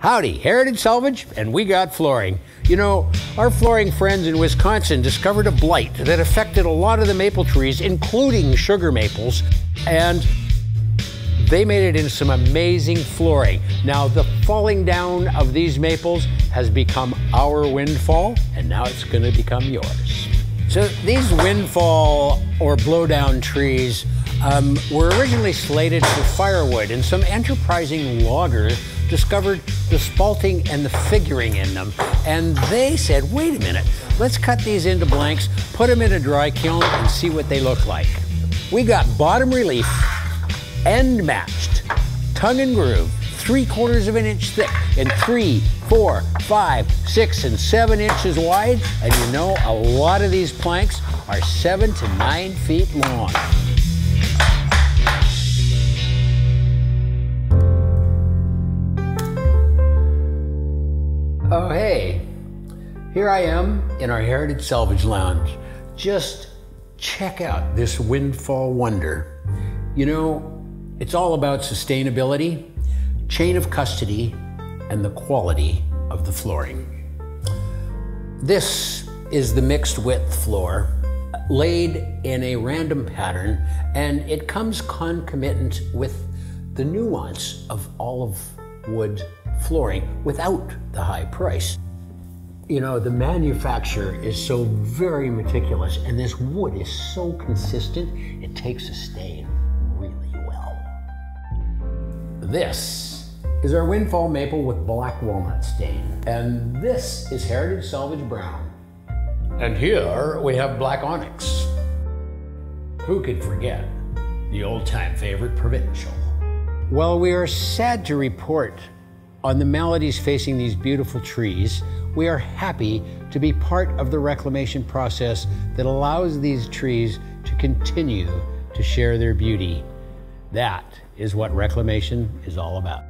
Howdy, Heritage Salvage, and we got flooring. You know, our flooring friends in Wisconsin discovered a blight that affected a lot of the maple trees, including sugar maples, and they made it into some amazing flooring. Now, the falling down of these maples has become our windfall, and now it's going to become yours. So, these windfall or blowdown trees um, were originally slated for firewood, and some enterprising loggers discovered the spalting and the figuring in them. And they said, wait a minute, let's cut these into blanks, put them in a dry kiln, and see what they look like. We got bottom relief, end matched, tongue and groove, three quarters of an inch thick, and three, four, five, six, and seven inches wide. And you know, a lot of these planks are seven to nine feet long. Oh, hey, here I am in our Heritage Salvage Lounge. Just check out this windfall wonder. You know, it's all about sustainability, chain of custody, and the quality of the flooring. This is the mixed width floor laid in a random pattern, and it comes concomitant with the nuance of olive wood flooring without the high price. You know, the manufacturer is so very meticulous, and this wood is so consistent, it takes a stain really well. This is our Windfall Maple with black walnut stain, and this is Heritage Salvage Brown. And here we have Black Onyx. Who could forget the old time favorite Provincial? Well, we are sad to report on the maladies facing these beautiful trees, we are happy to be part of the reclamation process that allows these trees to continue to share their beauty. That is what reclamation is all about.